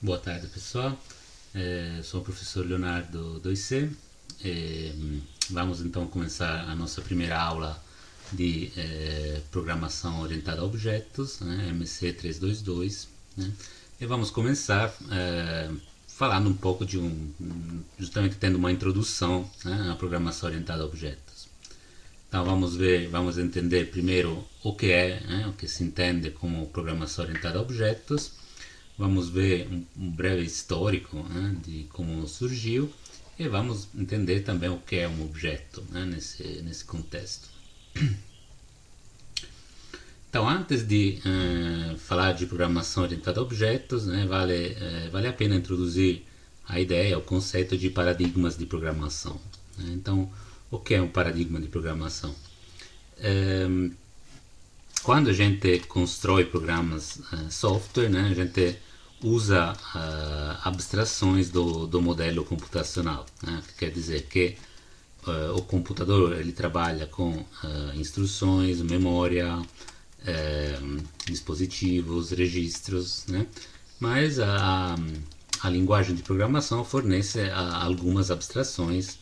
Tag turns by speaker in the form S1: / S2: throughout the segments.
S1: Boa tarde, pessoal. É, sou o professor Leonardo 2C. É, vamos então começar a nossa primeira aula de é, programação orientada a objetos, né, MC322. Né, e vamos começar é, falando um pouco de um, justamente tendo uma introdução né, à programação orientada a objetos. Então vamos ver, vamos entender primeiro o que é, né, o que se entende como programação orientada a objetos Vamos ver um, um breve histórico né, de como surgiu e vamos entender também o que é um objeto né, nesse, nesse contexto. Então, antes de uh, falar de programação orientada a objetos, né, vale, uh, vale a pena introduzir a ideia, o conceito de paradigmas de programação. Né? Então, o que é um paradigma de programação? Uh, quando a gente constrói programas software, né, a gente usa uh, abstrações do, do modelo computacional. Né? Quer dizer que uh, o computador ele trabalha com uh, instruções, memória, eh, dispositivos, registros, né? mas a, a linguagem de programação fornece algumas abstrações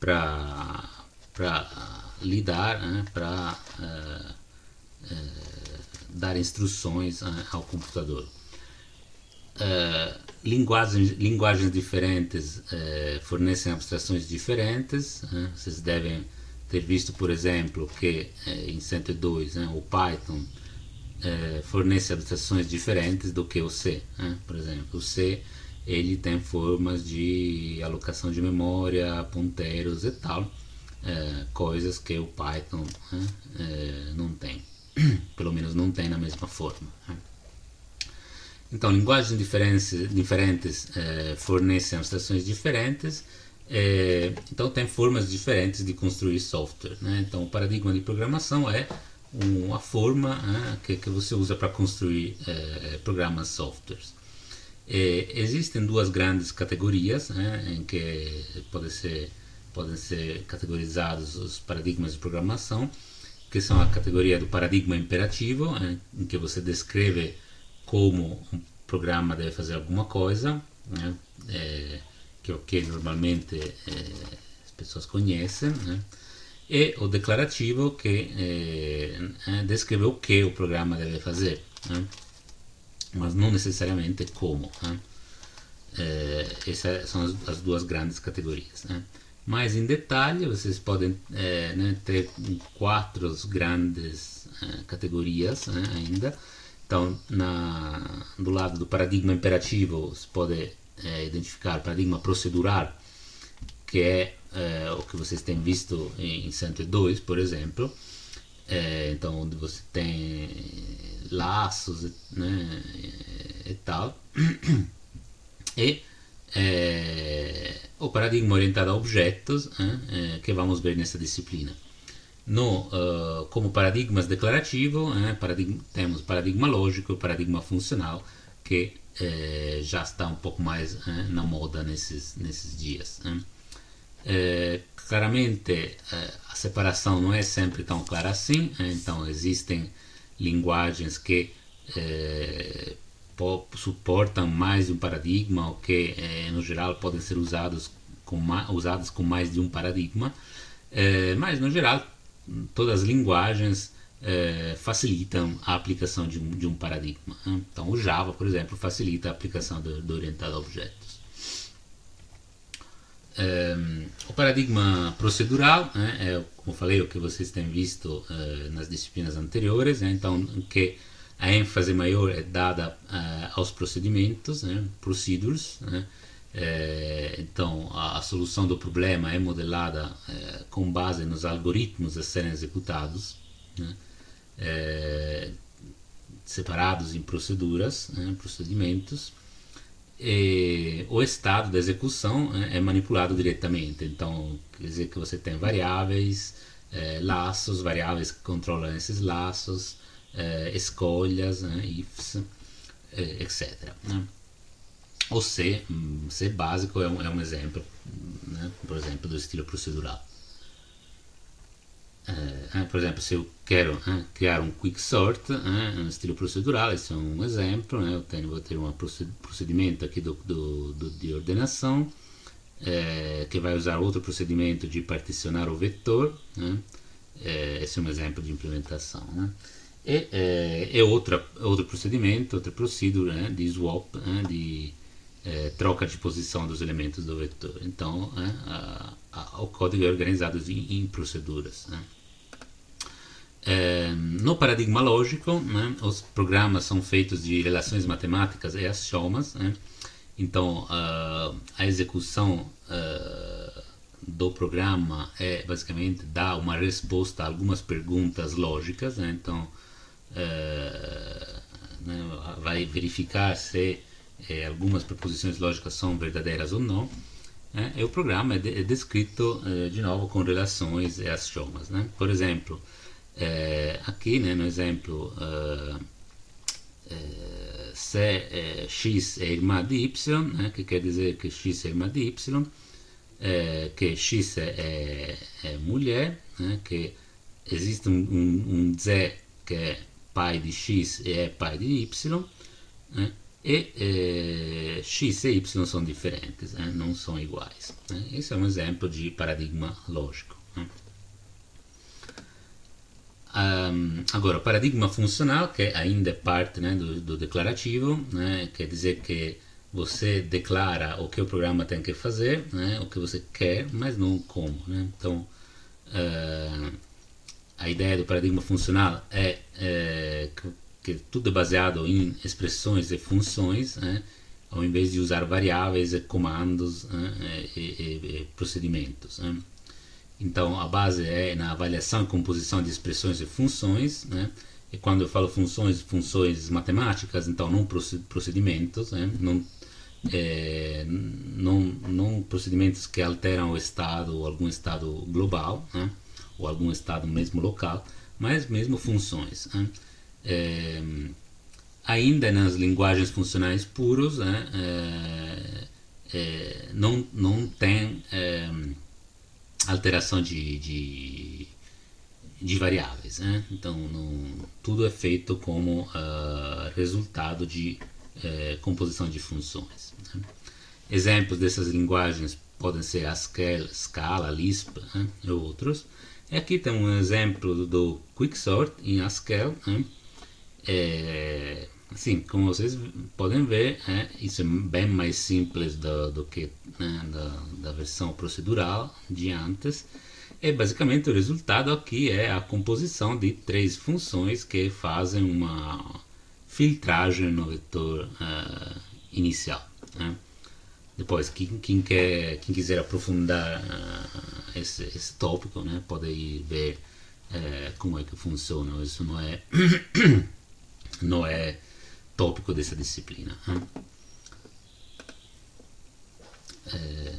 S1: para lidar, né? para dar instruções ao computador. Uh, linguagens, linguagens diferentes uh, fornecem abstrações diferentes. Uh, vocês devem ter visto, por exemplo, que em 102 o Python fornece abstrações diferentes do que o C. por exemplo, o C ele tem formas de alocação de memória, ponteiros e tal, coisas que o Python não tem. Pelo menos não tem na mesma forma. Então, linguagens diferentes, diferentes eh, fornecem abstrações diferentes, eh, então tem formas diferentes de construir software. Né? Então, o paradigma de programação é uma forma né, que, que você usa para construir eh, programas softwares. existem duas grandes categorias né, em que pode ser, podem ser categorizados os paradigmas de programação, que são a categoria do paradigma imperativo, em que você descreve como um programa deve fazer alguma coisa, né? é, que é o que normalmente é, as pessoas conhecem, né? e o declarativo que é, é, descreve o que o programa deve fazer, né? mas não necessariamente como. Né? É, essas são as, as, duas grandes categorias. Né? Mais em detalhe, vocês podem é, né, ter quatro grandes é, categorias né, ainda. Então, na, do lado do paradigma imperativo, se pode é, identificar o paradigma procedural, que é, é, o que vocês têm visto em 102, por exemplo. É, então, onde você tem laços né, e tal. E o paradigma orientado a objetos, né, que vamos ver nessa disciplina no, uh, como paradigmas declarativos, né, paradigma, temos paradigma lógico paradigma funcional, que eh, já está um pouco mais eh, na moda nesses, nesses dias. Né. Eh, claramente, a separação não é sempre tão clara assim, então existem linguagens que suportam mais de um paradigma ou que, no geral, podem ser usados com, usados com mais de um paradigma, mas, no geral, todas as linguagens é, facilitam a aplicação de um, de um paradigma. Né? Então, o Java, por exemplo, facilita a aplicação do, do orientado a objetos. É, o paradigma procedural né, é, como falei, o que vocês têm visto é, nas disciplinas anteriores, né, então, que a ênfase maior é dada é, aos procedimentos, procedures, é, então, a, a, solução do problema é modelada é, com base nos algoritmos a serem executados, né, é, separados em proceduras, né, procedimentos. E o estado da execução é, é manipulado diretamente. Então, quer dizer que você tem variáveis, laços, variáveis que controlam esses laços, escolhas, né, ifs, etc. Né. O C, C básico é um, é um exemplo, né, por exemplo, do estilo procedural. eh, por exemplo, se eu quero eh, criar um quicksort no estilo procedural, esse é um exemplo, eu tenho, vou ter um procedimento aqui do, do, do de ordenação, que vai usar outro procedimento de particionar o vetor, esse é um exemplo de implementação. Né? E é, é outra, outro procedimento, outra procedura né, de swap, né, de é, troca de posição dos elementos do vetor. Então, né, a, a, o código é organizado em, em proceduras. Né. É, no paradigma lógico, né, os programas são feitos de relações matemáticas e axiomas. Né. Então, a, a execução uh, do programa é basicamente dar uma resposta a algumas perguntas lógicas. Né. Então, uh, vai verificar se é, algumas proposições lógicas são verdadeiras ou não, né, e o programa é, de, é descrito é, de novo com relações e axiomas. Né? Por exemplo, é, aqui né, no exemplo, se x é irmã de y, né, que quer dizer que x é irmã de y, que x é, é mulher, né, que existe um, um, um z que é pai de x e é pai de y, né? E eh, x e y são diferentes, né? não são iguais. Né? Esse é um exemplo de paradigma lógico. Né? Um, agora, o paradigma funcional, que ainda é parte né, do, do, declarativo, né? quer dizer que você declara o que o programa tem que fazer, né? o que você quer, mas não como. Né? Então, uh, a ideia do paradigma funcional é, é que, que, tudo é baseado em expressões e funções, né? ao invés de usar variáveis comandos né? e, e, e, procedimentos. Né? Então, a base é na avaliação e composição de expressões e funções, né? e quando eu falo funções, funções matemáticas, então não procedimentos, né? não, é, não, não procedimentos que alteram o estado ou algum estado global, né? ou algum estado mesmo local, mas mesmo funções. Né? É, ainda nas linguagens funcionais puros, né? é, é, não, não tem é, alteração de, de, de variáveis. Né? Então, não, tudo é feito como uh, resultado de uh, composição de funções. Né? Exemplos dessas linguagens podem ser Haskell, Scala, Lisp né? e outros. Aqui tem um exemplo do Quicksort em Haskell. Né? É, assim, como vocês podem ver, é, isso é bem mais simples do, do que né, da, da, versão procedural de antes. E basicamente o resultado aqui é a composição de três funções que fazem uma filtragem no vetor uh, inicial. Né? Depois, quem, quem, quer, quem quiser aprofundar uh, esse, esse tópico, né, pode ir ver uh, como é que funciona. Isso não é, não é tópico dessa disciplina. É,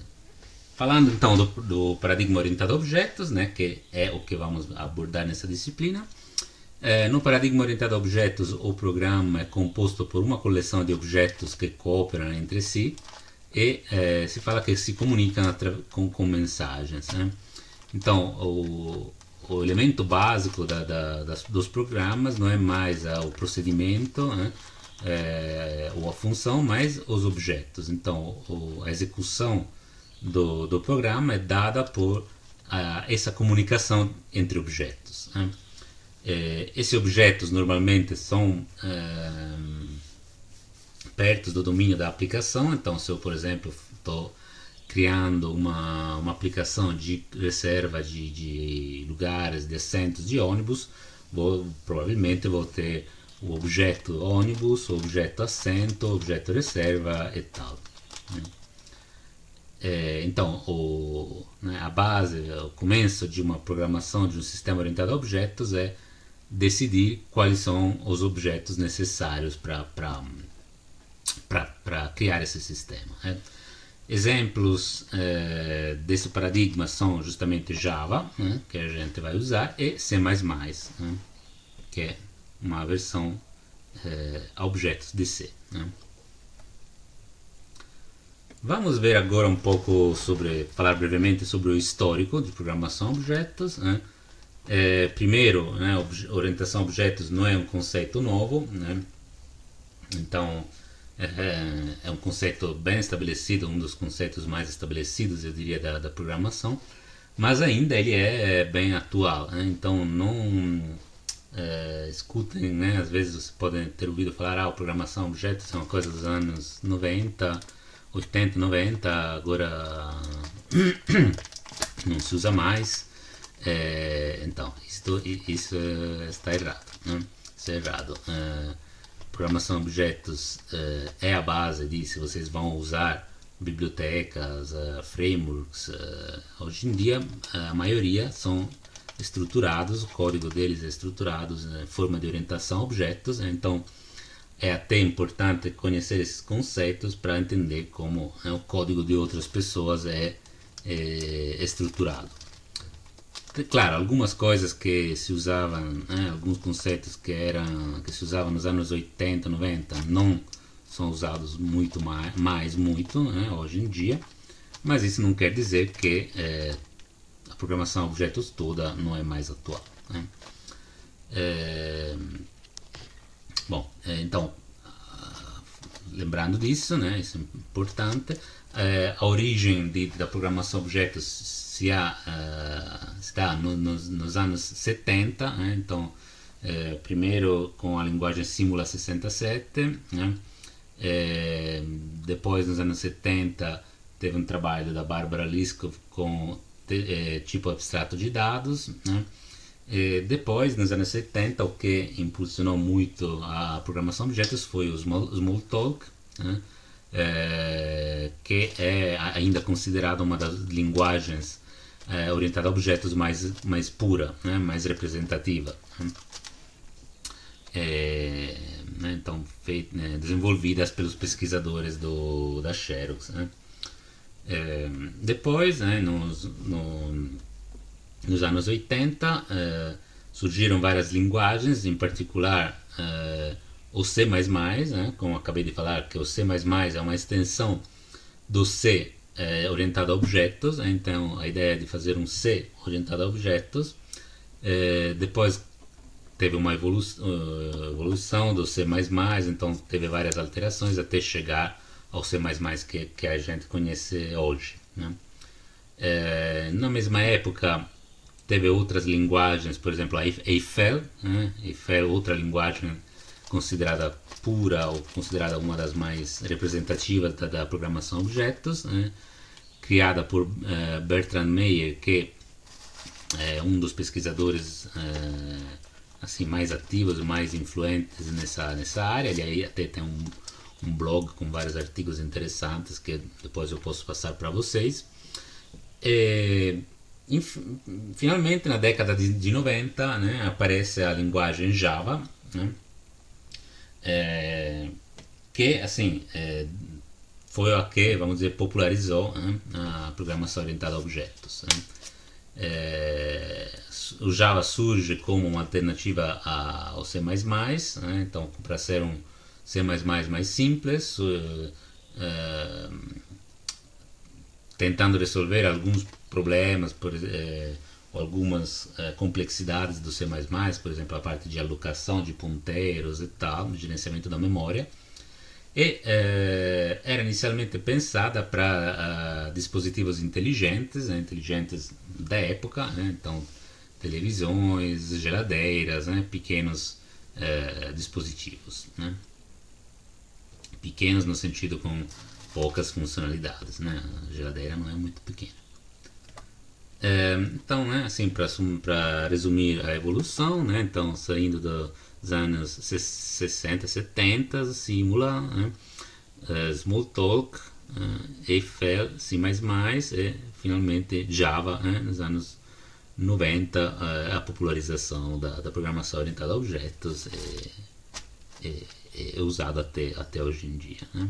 S1: falando então do, do, paradigma orientado a objetos, né, que é o que vamos abordar nessa disciplina. É, no paradigma orientado a objetos, o programa é composto por uma coleção de objetos que cooperam entre si e eh, se fala que se comunicam com, com mensagens. Né? Então, o, o elemento básico da, da, das, dos programas não é mais o procedimento né? é, ou a função, mas os objetos. Então, o, a execução do, do programa é dada por essa comunicação entre objetos. Né? É, esses objetos normalmente são perto do domínio da aplicação. Então, se eu, por exemplo, estou criando uma, uma aplicação de reserva de, de lugares, de assentos de ônibus, vou, provavelmente vou ter o objeto ônibus, o objeto assento, o objeto reserva e tal. Né? É, então, o, né, a base, o começo de uma programação de um sistema orientado a objetos é decidir quais são os objetos necessários para criar esse sistema. Né? Exemplos eh, desse paradigma são justamente Java, né, que a gente vai usar, e C++, né, que é uma versão eh, a objetos de C. Né. Vamos ver agora um pouco sobre, falar brevemente sobre o histórico de programação a objetos. É, primeiro, né, orientação a objetos não é um conceito novo, né? então é, é, um conceito bem estabelecido, um dos conceitos mais estabelecidos, eu diria, da, da programação, mas ainda ele é bem atual. Né? Então não é, escutem, né? às vezes vocês podem ter ouvido falar, ah, programação objetos é uma coisa dos anos 90, 80, 90, agora não se usa mais. É, então, isso está errado. Né? Isso é errado. É, programação objetos é, é a base disso. Vocês vão usar bibliotecas, uh, frameworks. Uh, hoje em dia, a maioria são estruturados, o código deles é estruturado em forma de orientação a objetos. Né? Então, é até importante conhecer esses conceitos para entender como né, o código de outras pessoas é, é estruturado. Claro, algumas coisas que se usavam, né, alguns conceitos que eram que se usavam nos anos 80, 90, não são usados muito mais, mais muito né, hoje em dia, mas isso não quer dizer que é, a programação a objetos toda não é mais atual. Né? É, bom, então, lembrando disso, né, isso é importante, é, a origem de, da programação a objetos se há, está no, nos, nos, anos 70, né? então eh, primeiro com a linguagem Simula 67, né? Eh, depois nos anos 70 teve um trabalho da Bárbara Liskov com te, tipo abstrato de dados, né? depois, nos anos 70, o que impulsionou muito a programação de objetos foi o Smalltalk, né? é, que é ainda considerado uma das linguagens é, orientada a objetos mais, mais pura, né, mais representativa. É, né, então, feit, né, desenvolvidas pelos pesquisadores do, da Xerox. Né. É, depois, né, nos, no, nos anos 80, é, surgiram várias linguagens, em particular é, o C++, né, como acabei de falar, que o C++ é uma extensão do C é, orientado a objetos, né? então a ideia de fazer um C orientado a objetos. É, depois teve uma evolu uh, evolução do C++, então teve várias alterações até chegar ao C++ que, que a gente conhece hoje. Né? É, na mesma época teve outras linguagens, por exemplo a Eiffel, né? Eiffel outra linguagem considerada pura ou considerada uma das mais representativas da, da programação objetos, né? criada por uh, Bertrand Meyer, que é um dos pesquisadores uh, assim mais ativos, mais influentes nessa nessa área. Ele aí até tem um, um blog com vários artigos interessantes que depois eu posso passar para vocês. E, finalmente, na década de, de 90, né, aparece a linguagem Java, né, é, que assim é, foi a que, vamos dizer, popularizou né, a programação orientada a objetos. Né. É, o Java surge como uma alternativa ao C++, né, então para ser um C++ mais simples, uh, uh, tentando resolver alguns problemas, por, uh, algumas complexidades do C++, por exemplo, a parte de alocação de ponteiros e tal, gerenciamento da memória, e eh, era inicialmente pensada para uh, dispositivos inteligentes, né, inteligentes da época, né, então televisões, geladeiras, né, pequenos uh, dispositivos, né, pequenos no sentido com poucas funcionalidades, né, a geladeira não é muito pequena. Uh, então, né, assim, para resumir a evolução, né, então saindo do dos anos 60, 70, simula né? uh, Smalltalk, uh, Eiffel, C++ e finalmente Java né? nos anos 90 uh, a popularização da, da, programação orientada a objetos é, é, é usada até, até hoje em dia. Né?